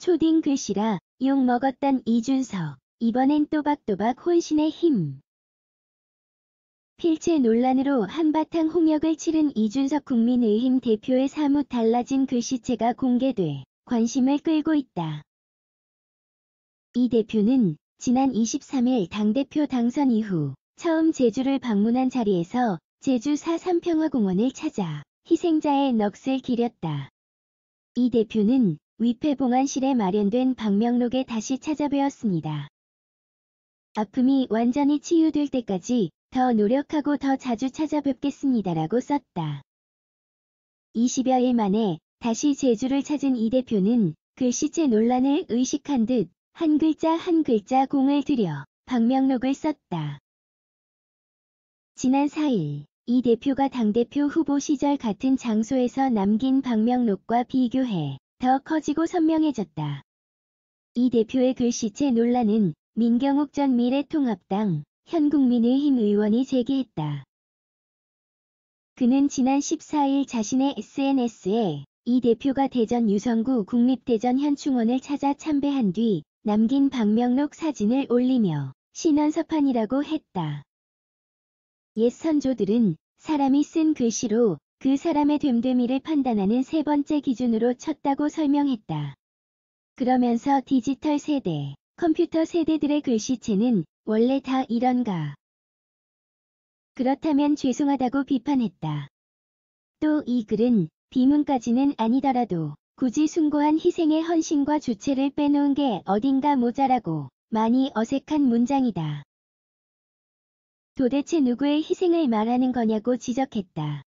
초딩 글씨라 욕 먹었던 이준석. 이번엔 또박또박 혼신의 힘. 필체 논란으로 한바탕 홍역을 치른 이준석 국민의힘 대표의 사뭇 달라진 글씨체가 공개돼 관심을 끌고 있다. 이 대표는 지난 23일 당대표 당선 이후 처음 제주를 방문한 자리에서 제주 4.3평화공원을 찾아 희생자의 넋을 기렸다. 이 대표는 위패봉안실에 마련된 방명록에 다시 찾아뵈었습니다. 아픔이 완전히 치유될 때까지 더 노력하고 더 자주 찾아뵙겠습니다라고 썼다. 20여일 만에 다시 제주를 찾은 이 대표는 글씨체 논란을 의식한 듯 한 글자 한 글자 공을 들여 방명록을 썼다. 지난 4일 이 대표가 당대표 후보 시절 같은 장소에서 남긴 방명록과 비교해 더 커지고 선명해졌다. 이 대표의 글씨체 논란은 민경욱 전 미래통합당 현국민의힘 의원이 제기했다. 그는 지난 14일 자신의 SNS에 이 대표가 대전 유성구 국립대전 현충원을 찾아 참배한 뒤 남긴 방명록 사진을 올리며 신원서판이라고 했다. 옛 선조들은 사람이 쓴 글씨로 그 사람의 됨됨이를 판단하는 세 번째 기준으로 쳤다고 설명했다. 그러면서 디지털 세대, 컴퓨터 세대들의 글씨체는 원래 다 이런가. 그렇다면 죄송하다고 비판했다. 또 이 글은 비문까지는 아니더라도 굳이 숭고한 희생의 헌신과 주체를 빼놓은 게 어딘가 모자라고 많이 어색한 문장이다. 도대체 누구의 희생을 말하는 거냐고 지적했다.